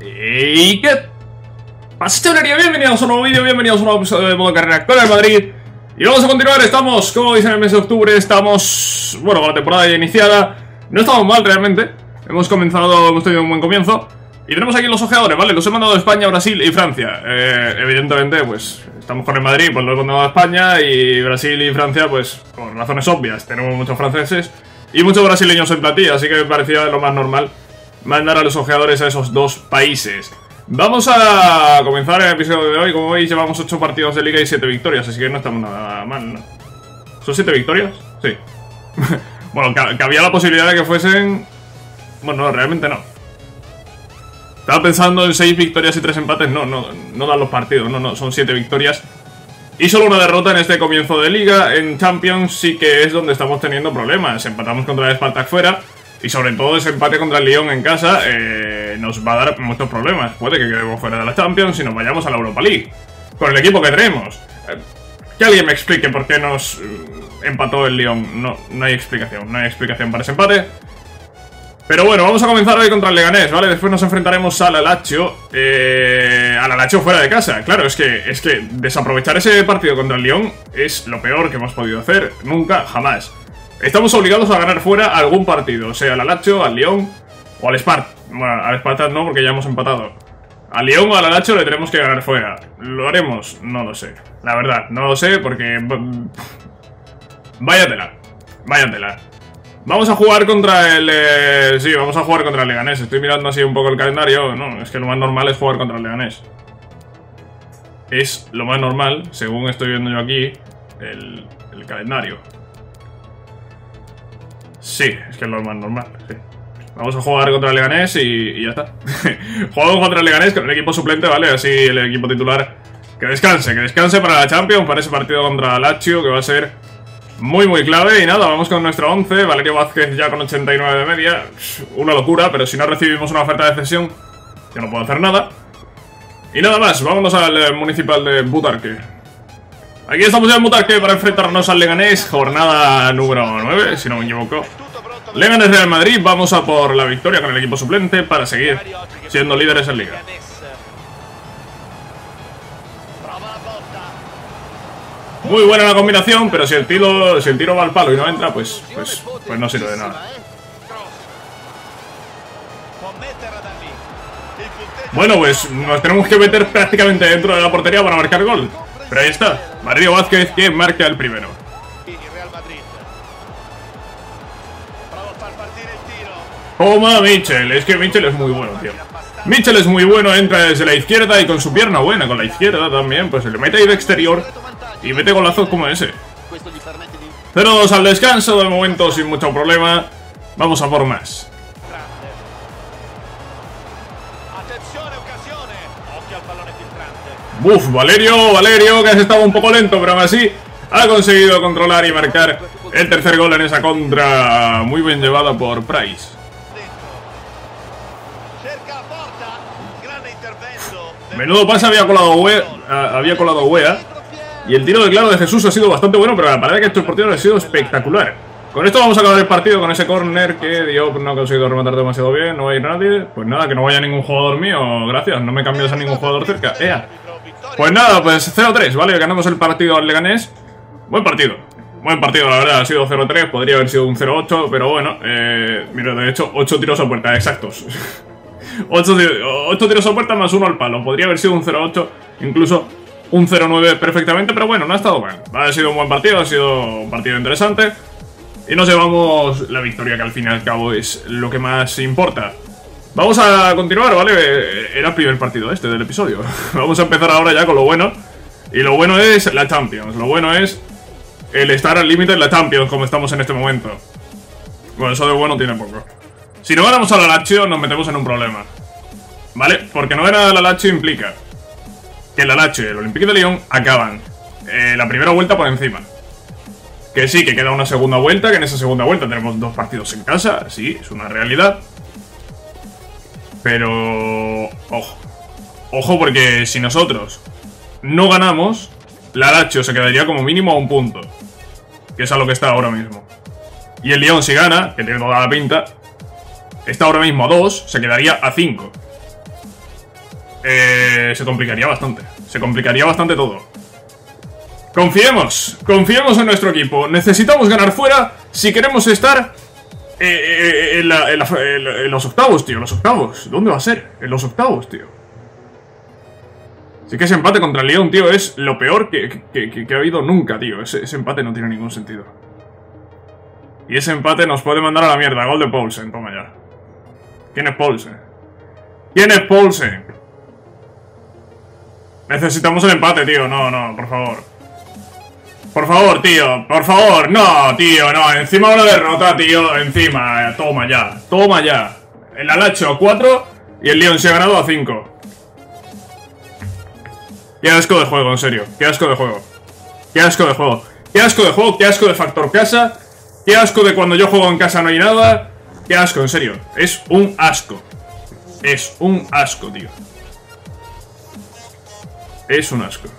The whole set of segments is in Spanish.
¿Y qué pasa, chavalería? Bienvenidos a un nuevo vídeo, bienvenidos a un nuevo episodio de Modo Carrera Actual en Madrid. Y vamos a continuar, estamos, como veis en el mes de octubre, estamos, bueno, con la temporada ya iniciada. No estamos mal realmente, hemos comenzado, hemos tenido un buen comienzo. Y tenemos aquí los ojeadores, ¿vale? Los he mandado a España, Brasil y Francia. Eh, evidentemente, pues, estamos con el Madrid, pues lo he mandado a España. Y Brasil y Francia, pues, por razones obvias. Tenemos muchos franceses y muchos brasileños en plantilla, así que me parecía lo más normal mandar a los ojeadores a esos dos países. Vamos a comenzar el episodio de hoy. Como veis, llevamos 8 partidos de liga y 7 victorias, así que no estamos nada mal, ¿no? ¿Son 7 victorias? Sí. bueno, que, había la posibilidad de que fuesen... Bueno, no, realmente no. Estaba pensando en 6 victorias y 3 empates. No, no, no dan los partidos. No, no, son 7 victorias. Y solo una derrota en este comienzo de liga. En Champions sí que es donde estamos teniendo problemas. Empatamos contra el Spartak fuera. Y sobre todo ese empate contra el Lyon en casa eh, nos va a dar muchos problemas. Puede que quedemos fuera de la Champions y nos vayamos a la Europa League. Con el equipo que tenemos. Eh, que alguien me explique por qué nos eh, empató el Lyon. No, no hay explicación. No hay explicación para ese empate. Pero bueno, vamos a comenzar hoy contra el Leganés, ¿vale? Después nos enfrentaremos al Alacho, eh, al Alacho fuera de casa. Claro, es que, es que desaprovechar ese partido contra el Lyon es lo peor que hemos podido hacer. Nunca, jamás. Estamos obligados a ganar fuera algún partido, sea al Alacho, al Lyon o al Spart. Bueno, al Spartak no, porque ya hemos empatado. Al Lyon o al Alacho le tenemos que ganar fuera. ¿Lo haremos? No lo sé. La verdad, no lo sé porque... Váyatela. Váyatela. Vamos a jugar contra el... Eh, sí, vamos a jugar contra el Leganés. Estoy mirando así un poco el calendario. No, es que lo más normal es jugar contra el Leganés. Es lo más normal, según estoy viendo yo aquí, el, el calendario. Sí, es que es lo más normal, sí. Vamos a jugar contra el Leganés y, ya está. Jugamos contra el Leganés con el equipo suplente, ¿vale? Así el equipo titular que descanse, que descanse para la Champions, para ese partido contra Lazio, que va a ser muy, muy clave. Y nada, vamos con nuestro 11. Valerio Vázquez ya con 89 de media. Una locura, pero si no recibimos una oferta de cesión, yo no puedo hacer nada. Y nada más, vámonos al municipal de Butarque. Aquí estamos ya en Butarque para enfrentarnos al Leganés. Jornada número 9, si no me equivoco. Leganés Real Madrid, vamos a por la victoria con el equipo suplente para seguir siendo líderes en Liga. Muy buena la combinación, pero si el tiro, si el tiro va al palo y no entra, pues, pues, pues no sirve de nada. Bueno, pues nos tenemos que meter prácticamente dentro de la portería para marcar gol. Pero ahí está, Mario Vázquez que marca el primero. Toma Mitchell, es que Mitchell es muy bueno, tío. Mitchell es muy bueno, entra desde la izquierda y con su pierna buena, con la izquierda también, pues se le mete ahí de exterior y mete golazos como ese. 0-2 al descanso, de momento sin mucho problema. Vamos a por más. Uf, Valerio, Valerio, que has estado un poco lento, pero aún así ha conseguido controlar y marcar el tercer gol en esa contra muy bien llevada por Price. Menudo pase había colado Wea, había colado Wea y el tiro de claro de Jesús ha sido bastante bueno, pero la parada que el partido ha sido espectacular. Con esto vamos a acabar el partido con ese corner que Diop no ha conseguido rematar demasiado bien, no va a ir nadie. Pues nada, que no vaya ningún jugador mío, gracias, no me cambias a ningún jugador cerca. ¡Ea! Pues nada, pues 0-3, ¿vale? Ganamos el partido al Leganés. Buen partido. Buen partido, la verdad, ha sido 0-3, podría haber sido un 0-8, pero bueno, eh, mira, de hecho, 8 tiros a puerta, exactos. 8, tiros a puerta más uno al palo, podría haber sido un 0-8, incluso un 0-9 perfectamente, pero bueno, no ha estado mal. Ha sido un buen partido, ha sido un partido interesante. Y nos llevamos la victoria, que al fin y al cabo es lo que más importa. Vamos a continuar, ¿vale? Era el primer partido este del episodio. Vamos a empezar ahora ya con lo bueno. Y lo bueno es la Champions. Lo bueno es el estar al límite en la Champions, como estamos en este momento. Bueno, eso de bueno tiene poco. Si no ganamos a la Lazio, nos metemos en un problema. ¿Vale? Porque no ganar a la Lazio implica que el Lazio y el Olympique de Lyon acaban eh, la primera vuelta por encima. Que sí, que queda una segunda vuelta, que en esa segunda vuelta tenemos dos partidos en casa, sí, es una realidad. Pero... Ojo. Ojo porque si nosotros no ganamos, la se quedaría como mínimo a un punto. Que es a lo que está ahora mismo. Y el Lyon si gana, que tiene toda la pinta, está ahora mismo a 2, se quedaría a 5. eh, se complicaría bastante. Se complicaría bastante todo. Confiemos, confiemos en nuestro equipo. Necesitamos ganar fuera si queremos estar en, los octavos, tío. Los octavos. ¿Dónde va a ser? En los octavos, tío. Sí que ese empate contra el León, tío, es lo peor que, ha habido nunca, tío. Ese, empate no tiene ningún sentido. Y ese empate nos puede mandar a la mierda. Gol de Paulsen, toma ya. ¿Quién es Paulsen? ¿Quién es Paulsen? Necesitamos el empate, tío. No, no, por favor. Por favor, tío. Por favor. No, tío, no. Encima una derrota, tío. Encima. Toma ya. Toma ya. El Alacho a 4 y el León se ha ganado a 5. Qué asco de juego, en serio. Qué asco de juego. Qué asco de juego. Qué asco de juego, qué asco de factor casa. Qué asco de cuando yo juego en casa no hay nada. Qué asco, en serio. Es un asco. Es un asco, tío. Es un asco.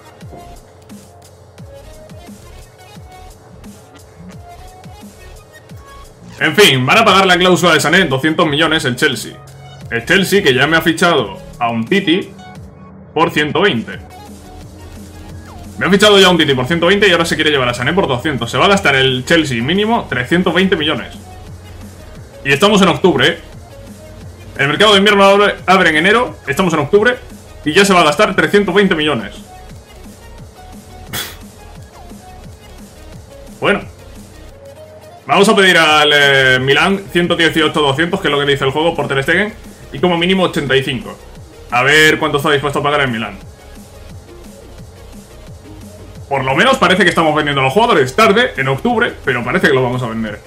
En fin, van a pagar la cláusula de Sané 200 millones el Chelsea. El Chelsea que ya me ha fichado a un Titi por 120. Me ha fichado ya un Titi por 120 y ahora se quiere llevar a Sané por 200. Se va a gastar el Chelsea mínimo 320 millones. Y estamos en octubre, ¿eh? El mercado de invierno abre, en enero, estamos en octubre y ya se va a gastar 320 millones. bueno. Vamos a pedir al eh, Milan 118-200, que es lo que dice el juego, por Ter Stegen, y como mínimo 85. A ver cuánto está dispuesto a pagar el Milan. Por lo menos parece que estamos vendiendo a los jugadores tarde, en octubre, pero parece que lo vamos a vender.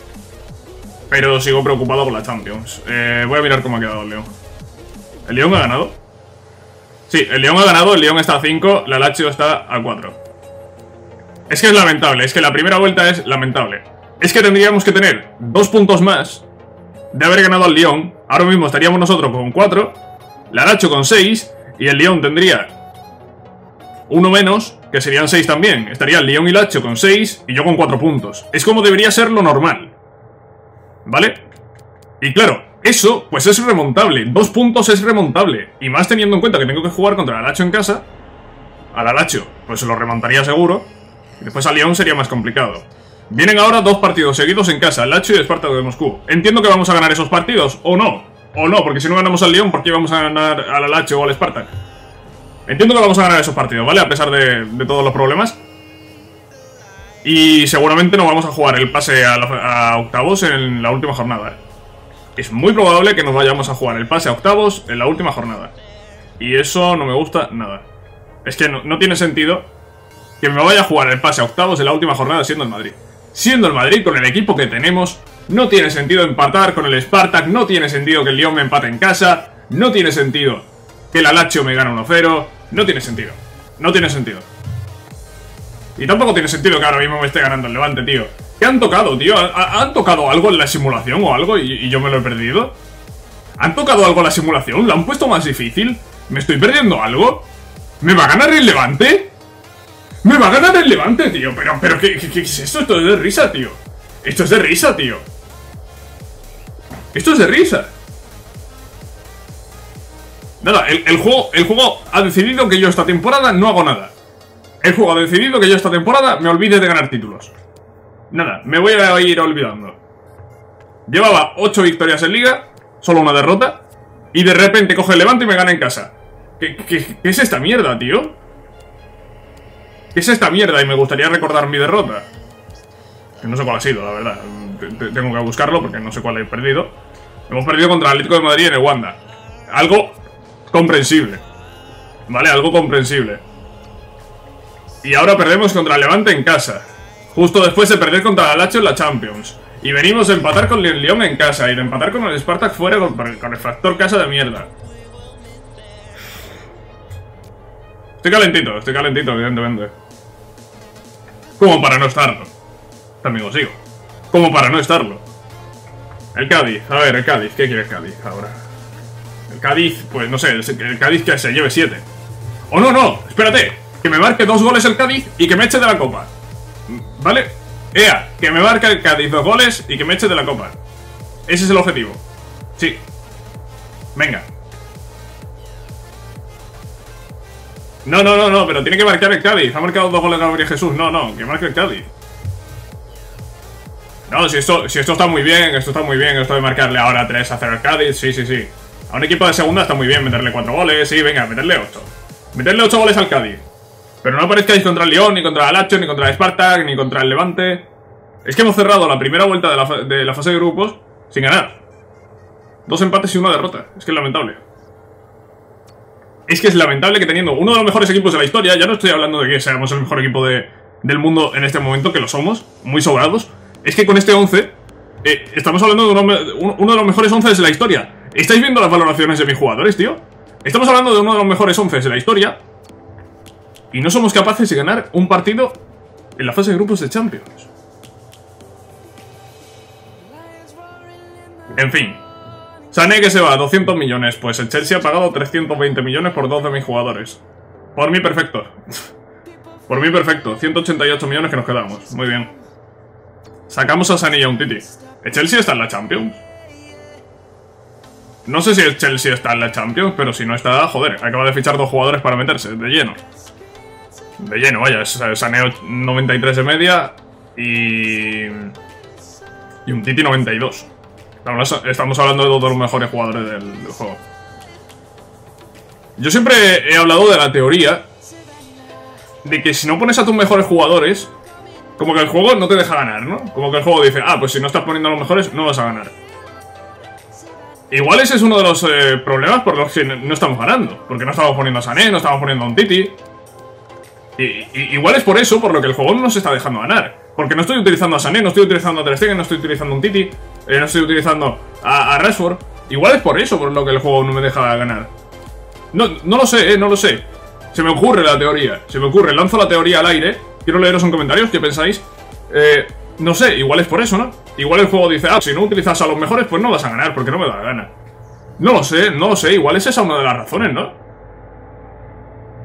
Pero sigo preocupado por la Champions. Eh, voy a mirar cómo ha quedado el León. ¿El León ha ganado? Sí, el León ha ganado, el León está a 5, la Lazio está a 4. Es que es lamentable, es que la primera vuelta es lamentable. Es que tendríamos que tener dos puntos más de haber ganado al León. Ahora mismo estaríamos nosotros con 4, la Lazio con 6 y el León tendría uno menos que serían 6 también. Estarían León y Lacho con 6 y yo con 4 puntos. Es como debería ser lo normal. ¿Vale? Y claro, eso pues es remontable. Dos puntos es remontable. Y más teniendo en cuenta que tengo que jugar contra el Lacho en casa. Al Alacho pues se lo remontaría seguro. Y después a León sería más complicado. Vienen ahora dos partidos seguidos en casa, Lacho y el Espartaco de Moscú. Entiendo que vamos a ganar esos partidos, o no. O no, porque si no ganamos al León, ¿por qué vamos a ganar al Lacho o al Spartak? Entiendo que vamos a ganar esos partidos, ¿vale? A pesar de, todos los problemas. Y seguramente no vamos a jugar el pase a, octavos en la última jornada. Es muy probable que nos vayamos a jugar el pase a octavos en la última jornada. Y eso no me gusta nada. Es que no, tiene sentido que me vaya a jugar el pase a octavos en la última jornada siendo el Madrid. Siendo el Madrid con el equipo que tenemos, no tiene sentido empatar con el Spartak, no tiene sentido que el Lyon me empate en casa, no tiene sentido que el Alacho me gane 1-0, no tiene sentido. No tiene sentido. Y tampoco tiene sentido que ahora mismo me esté ganando el Levante, tío. ¿Qué han tocado, tío? ¿Han tocado algo en la simulación o algo y, yo me lo he perdido? ¿Han tocado algo en la simulación? ¿Lo han puesto más difícil? ¿Me estoy perdiendo algo? ¿Me va a ganar el Levante? ¡Me va a ganar el Levante, tío! Pero, pero, ¿qué, qué es esto? Esto es de risa, tío. Esto es de risa, tío. Esto es de risa. Nada, el, juego, el juego ha decidido que yo esta temporada no hago nada. El juego ha decidido que yo esta temporada me olvide de ganar títulos. Nada, me voy a ir olvidando. Llevaba 8 victorias en liga, solo una derrota, y de repente coge el levante y me gana en casa. ¿Qué, qué, es esta mierda, tío? ¿Qué es esta mierda? Y me gustaría recordar mi derrota. Que no sé cuál ha sido, la verdad. Tengo que buscarlo porque no sé cuál he perdido. Hemos perdido contra el Atlético de Madrid en el Wanda. Algo comprensible. ¿Vale? Algo comprensible. Y ahora perdemos contra el Levante en casa. Justo después de perder contra el Lacho en la Champions. Y venimos a empatar con el Lyon en casa y de empatar con el Spartak fuera con, el factor casa de mierda. Estoy calentito, estoy calentito, evidentemente. Como para no estarlo. También os. Como para no estarlo. El Cádiz, a ver, el Cádiz, ¿qué quiere el Cádiz ahora? Cádiz, pues no sé, el Cádiz que se lleve 7. O no, no, espérate, que me marque dos goles el Cádiz y que me eche de la copa. ¿Vale? Ea, que me marque el Cádiz dos goles y que me eche de la copa. Ese es el objetivo. Sí. Venga. No, no, no, no, pero tiene que marcar el Cádiz. Ha marcado dos goles Gabriel Jesús. No, no, que marque el Cádiz. No, si esto, si esto está muy bien, esto está muy bien, esto de marcarle ahora 3 a 0 al Cádiz, sí, sí, sí. A un equipo de segunda está muy bien meterle 4 goles, sí, venga, meterle 8. Meterle 8 goles al Cádiz. Pero no aparezcáis contra el León, ni contra el Lazio, ni contra el Spartak, ni contra el Levante. Es que hemos cerrado la primera vuelta de la, de la fase de grupos sin ganar. Dos empates y una derrota. Es que es lamentable. Es que es lamentable que teniendo uno de los mejores equipos de la historia, ya no estoy hablando de que seamos el mejor equipo de, del mundo en este momento, que lo somos, muy sobrados, es que con este 11 eh, estamos hablando de uno, uno, de los mejores 11 de la historia. ¿Estáis viendo las valoraciones de mis jugadores, tío? Estamos hablando de uno de los mejores 11 de la historia y no somos capaces de ganar un partido en la fase de grupos de Champions. En fin. Sané que se va, 200 millones. Pues el Chelsea ha pagado 320 millones por dos de mis jugadores. Por mí perfecto. por mí perfecto. 188 millones que nos quedamos. Muy bien. Sacamos a Sané y a un Titi. ¿El Chelsea está en la Champions? No sé si el Chelsea está en la Champions, pero si no está, joder, acaba de fichar dos jugadores para meterse, de lleno. De lleno, vaya, Sané 93 de media y... Y un Titi 92. Estamos hablando de dos de los mejores jugadores del, juego. Yo siempre he hablado de la teoría de que si no pones a tus mejores jugadores, como que el juego no te deja ganar, ¿no? Como que el juego dice, ah, pues si no estás poniendo a los mejores, no vas a ganar. Igual ese es uno de los eh, problemas por los que no estamos ganando. Porque no estamos poniendo a Sané, no estamos poniendo a un Titi. Y, igual es por eso, por lo que el juego no nos está dejando ganar. Porque no estoy utilizando a Sané, no estoy utilizando a Ter Stegen, no estoy utilizando a un Titi, eh, no estoy utilizando a, Rashford. Igual es por eso por lo que el juego no me deja ganar. No, no lo sé, eh, no lo sé. Se me ocurre la teoría, se me ocurre, lanzo la teoría al aire Quiero leeros en comentarios qué pensáis. Eh, no sé, igual es por eso, ¿no? Igual el juego dice, ah, si no utilizas a los mejores, pues no vas a ganar, porque no me da la gana. No lo sé, no lo sé, igual es esa una de las razones, ¿no?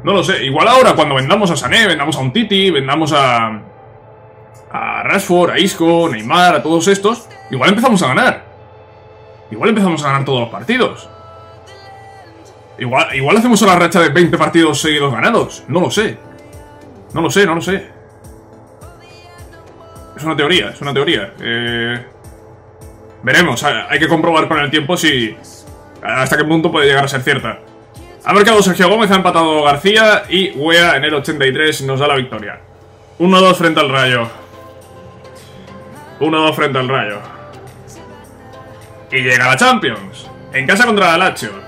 No lo sé, igual ahora cuando vendamos a Sané, vendamos a un Titi, vendamos a... A Rashford, a Isco, Neymar, a todos estos, igual empezamos a ganar. Igual empezamos a ganar todos los partidos. Igual, igual hacemos una racha de 20 partidos seguidos ganados, no lo sé. No lo sé, no lo sé. Es una teoría, es una teoría. Eh, veremos, hay que comprobar con el tiempo si... Hasta qué punto puede llegar a ser cierta. Ha marcado Sergio Gómez, ha empatado García y Wea en el 83 nos da la victoria. 1-2 frente al Rayo. 1-2 frente al Rayo. Y llega la Champions. En casa contra la Lazio.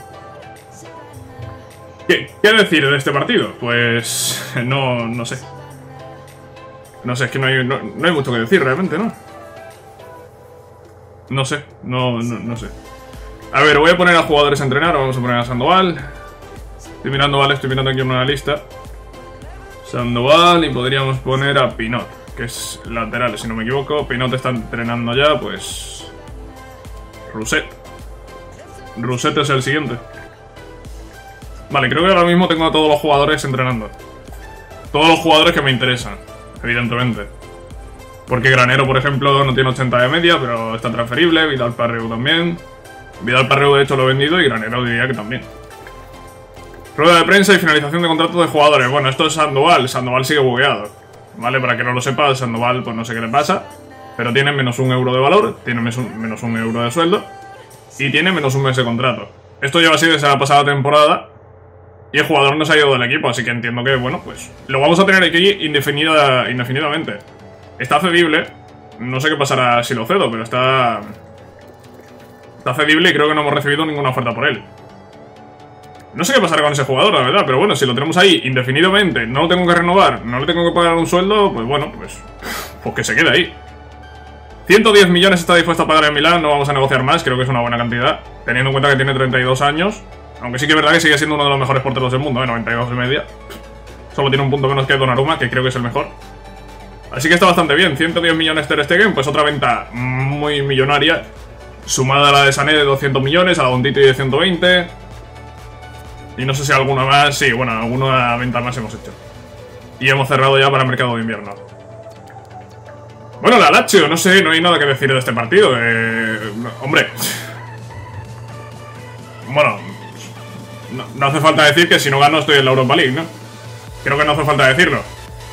¿Qué, decir de este partido? Pues no, no sé. No sé, es que no hay, no, hay mucho que decir realmente, ¿no? No sé, no, no, sé. A ver, voy a poner a jugadores a entrenar, vamos a poner a Sandoval. Estoy mirando, vale, estoy mirando aquí una lista. Sandoval y podríamos poner a Pinot, que es lateral, si no me equivoco. Pinot está entrenando ya, pues... Rousset. Rousset es el siguiente. Vale, creo que ahora mismo tengo a todos los jugadores entrenando. Todos los jugadores que me interesan, evidentemente. Porque Granero, por ejemplo, no tiene 80 de media, pero está transferible. Vidal Parreu también. Vidal Parreu, de hecho, lo he vendido y Granero diría que también. Rueda de prensa y finalización de contratos de jugadores. Bueno, esto es Sandoval. Sandoval sigue bugueado. ¿Vale? Para que no lo sepa, Sandoval, pues no sé qué le pasa. Pero tiene menos un euro de valor, tiene menos un euro de sueldo y tiene menos un mes de contrato. Esto lleva así desde la pasada temporada y el jugador no se ha ido del equipo, así que entiendo que, bueno, pues lo vamos a tener aquí indefinida, indefinidamente. Está cedible. No sé qué pasará si lo cedo, pero está... Está cedible y creo que no hemos recibido ninguna oferta por él. No sé qué pasará con ese jugador, la verdad, pero bueno, si lo tenemos ahí indefinidamente, no lo tengo que renovar, no le tengo que pagar un sueldo, pues bueno, pues... Pues que se quede ahí. 110 millones está dispuesto a pagar en Milán, no vamos a negociar más, creo que es una buena cantidad. Teniendo en cuenta que tiene 32 años, aunque sí que es verdad que sigue siendo uno de los mejores porteros del mundo, ¿eh? 92 de media. Solo tiene un punto menos que Donnarumma, que creo que es el mejor. Así que está bastante bien. 110 millones Ter Stegen, pues otra venta muy millonaria. Sumada a la de Sané de 200 millones, a la Titi de 120. Y no sé si alguna más... Sí, bueno, alguna venta más hemos hecho. Y hemos cerrado ya para el mercado de invierno. Bueno, la Lazio, no sé, no hay nada que decir de este partido. Eh, hombre... Bueno, no, hace falta decir que si no gano estoy en la Europa League, ¿no? Creo que no hace falta decirlo.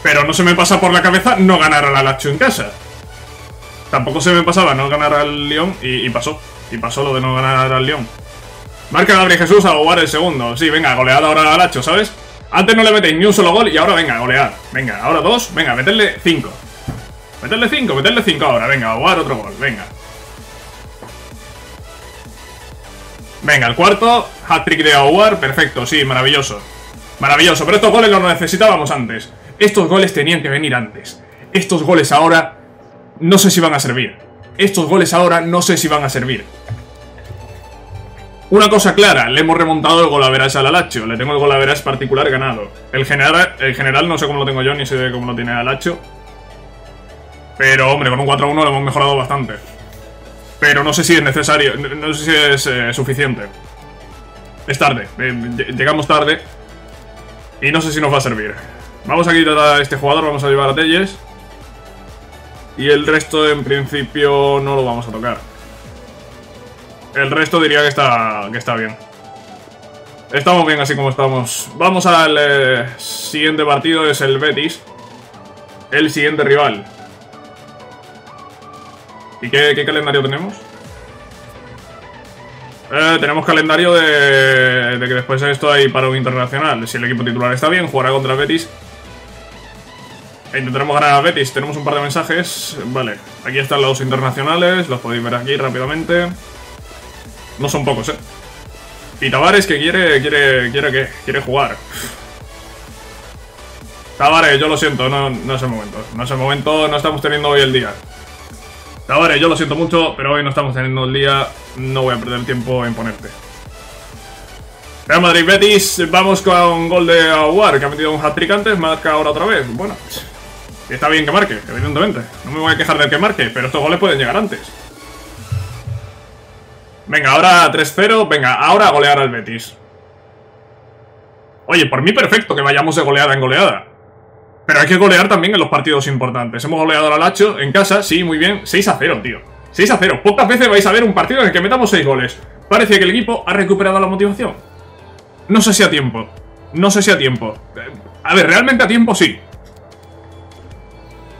Pero no se me pasa por la cabeza no ganar a la Lacho en casa. Tampoco se me pasaba no ganar al León y, pasó. Y pasó lo de no ganar al León. Marca Gabriel Jesús a jugar el segundo. Sí, venga, goleada ahora a Lacho, ¿sabes? Antes no le metéis ni un solo gol y ahora venga, golear. Venga, ahora dos, venga, meterle cinco. Meterle cinco, meterle cinco ahora, venga, a jugar otro gol, venga. Venga, el cuarto, hat-trick de Aguar, perfecto, sí, maravilloso. Maravilloso, pero estos goles los necesitábamos antes. Estos goles tenían que venir antes. Estos goles ahora no sé si van a servir. Estos goles ahora no sé si van a servir. Una cosa clara, le hemos remontado el golaveras al Alacho. Le tengo el golaveras particular ganado. El general, el general no sé cómo lo tengo yo, ni sé cómo lo tiene Alacho. Pero, hombre, con un 4-1 lo hemos mejorado bastante. Pero no sé si es necesario, no sé si es eh, suficiente. Es tarde, eh, llegamos tarde. Y no sé si nos va a servir. Vamos a quitar a este jugador, vamos a llevar a Telles. Y el resto en principio no lo vamos a tocar. El resto diría que está, que está bien. Estamos bien así como estamos. Vamos al eh, siguiente partido, es el Betis. El siguiente rival. ¿Y qué, calendario tenemos? Eh, tenemos calendario de, que después de esto hay paro internacional. Si el equipo titular está bien, jugará contra Betis. E intentaremos ganar a Betis. Tenemos un par de mensajes. Vale, aquí están los internacionales. Los podéis ver aquí rápidamente. No son pocos, ¿eh? Y Tavares que quiere, quiere, quiere, ¿qué? Quiere jugar. Tavares, yo lo siento, no, no es el momento. No es el momento, no estamos teniendo hoy el día. Ahora, yo lo siento mucho, pero hoy no estamos teniendo el día. No voy a perder tiempo en ponerte. Real Madrid Betis, vamos con gol de Aguar, que ha metido un hat-trick antes, marca ahora otra vez. Bueno, está bien que marque, evidentemente. No me voy a quejar del que marque, pero estos goles pueden llegar antes. Venga, ahora 3-0. Venga, ahora a golear al Betis. Oye, por mí perfecto que vayamos de goleada en goleada. Pero hay que golear también en los partidos importantes. Hemos goleado al Lacho en casa, sí, muy bien. 6 a 0, tío. 6 a 0. Pocas veces vais a ver un partido en el que metamos 6 goles. Parece que el equipo ha recuperado la motivación. No sé si a tiempo. No sé si a tiempo. A ver, realmente a tiempo sí.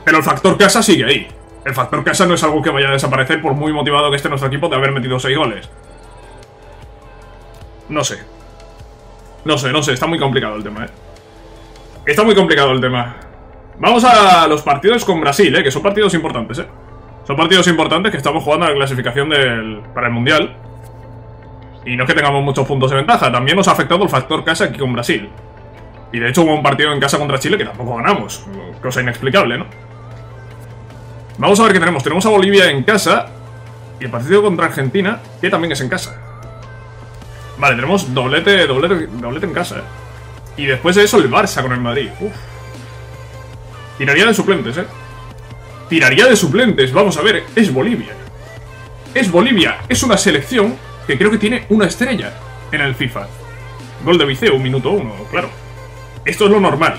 Pero el factor casa sigue ahí. El factor casa no es algo que vaya a desaparecer por muy motivado que esté nuestro equipo de haber metido 6 goles. No sé. No sé, no sé. Está muy complicado el tema, eh. Está muy complicado el tema. Vamos a los partidos con Brasil, ¿eh? que son partidos importantes. ¿eh? Son partidos importantes que estamos jugando a la clasificación para el Mundial. Y no es que tengamos muchos puntos de ventaja, también nos ha afectado el factor casa aquí con Brasil. Y de hecho hubo un partido en casa contra Chile que tampoco ganamos. Cosa inexplicable, ¿no? Vamos a ver qué tenemos. Tenemos a Bolivia en casa. Y el partido contra Argentina, que también es en casa. Vale, tenemos doblete, doblete, doblete en casa, ¿eh? Y después de eso el Barça con el Madrid. Uf. Tiraría de suplentes, ¿eh? Tiraría de suplentes. Vamos a ver, es Bolivia. Es Bolivia. Es una selección que creo que tiene una estrella en el FIFA. Gol de Viceo, un minuto uno, claro. Esto es lo normal.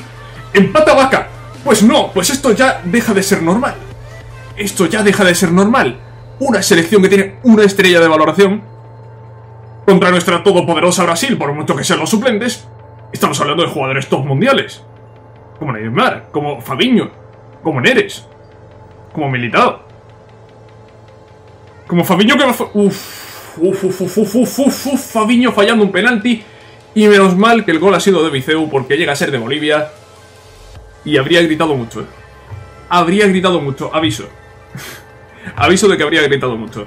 ¡Empata vaca! Pues no, pues esto ya deja de ser normal. Esto ya deja de ser normal. Una selección que tiene una estrella de valoración contra nuestra todopoderosa Brasil, por mucho que sean los suplentes, Estamos hablando de jugadores top mundiales. Como Neymar, como Fabiño, como Neres, como Militado. Como Fabiño que va... Uf, uf, uf, uf, uf, uf, uf, Fabiño fallando un penalti. Y menos mal que el gol ha sido de Viceu porque llega a ser de Bolivia. Y habría gritado mucho, ¿eh? Habría gritado mucho, aviso. aviso de que habría gritado mucho.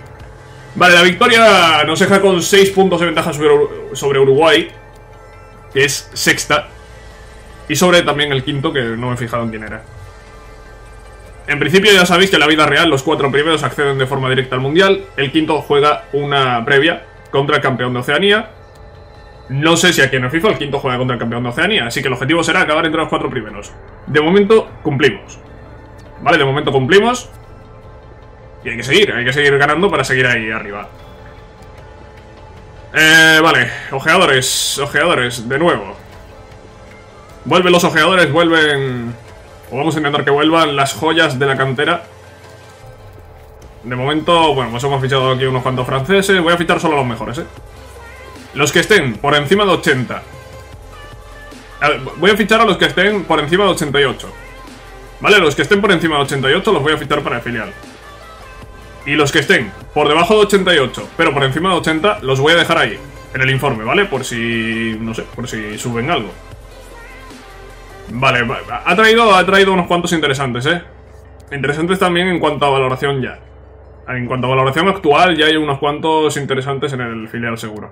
Vale, la victoria nos deja con 6 puntos de ventaja sobre Uruguay que es sexta. Y sobre también el quinto, que no me he fijado en quién era. En principio ya sabéis que en la vida real los cuatro primeros acceden de forma directa al Mundial. El quinto juega una previa contra el campeón de Oceanía. No sé si aquí en el FIFA el quinto juega contra el campeón de Oceanía, así que el objetivo será acabar entre los cuatro primeros. De momento cumplimos. Vale, de momento cumplimos. Y hay que seguir, hay que seguir ganando para seguir ahí arriba. Eh, vale, ojeadores, ojeadores, de nuevo. Vuelven los ojeadores, vuelven... O vamos a intentar que vuelvan las joyas de la cantera. De momento, bueno, pues hemos fichado aquí unos cuantos franceses. Voy a fichar solo los mejores, ¿eh? Los que estén por encima de 80. voy a fichar a los que estén por encima de 88. ¿Vale? Los que estén por encima de 88 los voy a fichar para el filial. Y los que estén por debajo de 88, pero por encima de 80, los voy a dejar ahí, en el informe, ¿vale? Por si, no sé, por si suben algo. Vale, ha traído, ha traído unos cuantos interesantes, ¿eh? Interesantes también en cuanto a valoración ya. En cuanto a valoración actual, ya hay unos cuantos interesantes en el filial seguro.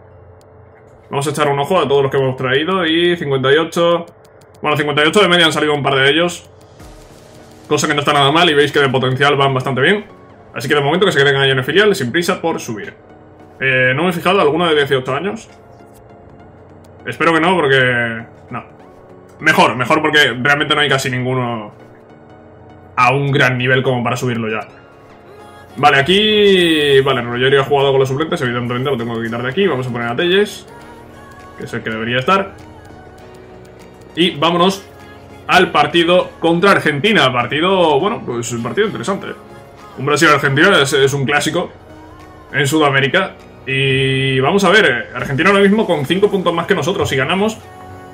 Vamos a echar un ojo a todos los que hemos traído y 58... Bueno, 58 de media han salido un par de ellos. Cosa que no está nada mal y veis que de potencial van bastante bien. Así que de momento que se queden ahí en el filial sin prisa por subir. Eh, no me he fijado alguno de 18 años. Espero que no, porque... No. Mejor, mejor porque realmente no hay casi ninguno a un gran nivel como para subirlo ya. Vale, aquí... Vale, Rogerio ha jugado con los suplentes, evidentemente lo tengo que quitar de aquí. Vamos a poner a Telles, que es el que debería estar. Y vámonos al partido contra Argentina. Partido, bueno, pues un partido interesante. Un Brasil-Argentina es, un clásico en Sudamérica. Y vamos a ver, Argentina ahora mismo con 5 puntos más que nosotros. Si ganamos,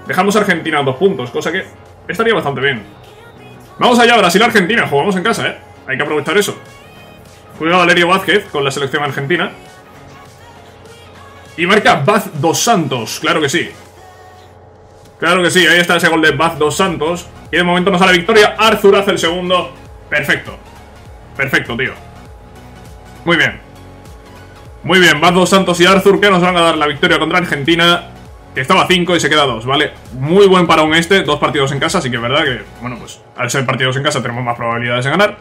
dejamos a Argentina a 2 puntos, cosa que estaría bastante bien. Vamos allá, Brasil-Argentina, jugamos en casa, ¿eh? Hay que aprovechar eso. Juega Valerio Vázquez con la selección argentina. Y marca Baz dos Santos, claro que sí. Claro que sí, ahí está ese gol de Baz dos Santos. Y de momento nos sale victoria. Arthur hace el segundo. Perfecto. Perfecto, tío. Muy bien. Muy bien, Baz dos Santos y Arthur que nos van a dar la victoria contra Argentina. Que estaba 5 y se queda 2, ¿vale? Muy buen para un este, dos partidos en casa, así que es verdad que, bueno, pues al ser partidos en casa tenemos más probabilidades de ganar.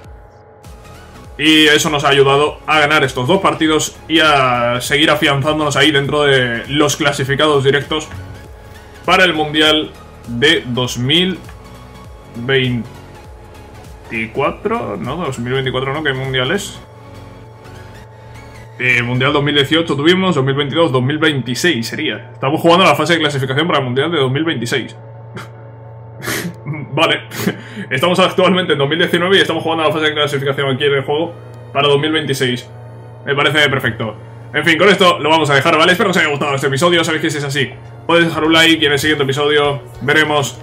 Y eso nos ha ayudado a ganar estos dos partidos y a seguir afianzándonos ahí dentro de los clasificados directos para el Mundial de 2024. No, 2024 no, ¿qué Mundial es? Eh, mundial 2018 tuvimos, 2022, 2026 sería. Estamos jugando la fase de clasificación para el Mundial de 2026. Vale, estamos actualmente en 2019 y estamos jugando a la fase de clasificación aquí en el juego para 2026. Me parece perfecto. En fin, con esto lo vamos a dejar, ¿vale? Espero que os haya gustado este episodio, sabéis que si es así, podéis dejar un like y en el siguiente episodio veremos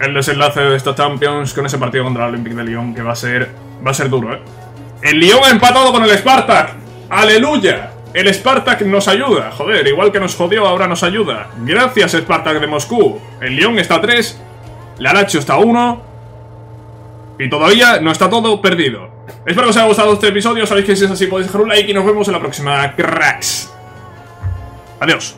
el desenlace de esta Champions con ese partido contra el Olympique de Lyon que va a ser, va a ser duro, ¿eh? El Lyon ha empatado con el Spartak. ¡Aleluya! El Spartak nos ayuda, joder, igual que nos jodió, ahora nos ayuda. Gracias, Spartak de Moscú. El Lyon está a 3 la Lazio está a 1. Y todavía no está todo perdido. Espero que os haya gustado este episodio. Sabéis que si es así podéis dejar un like y nos vemos en la próxima, cracks. Adiós.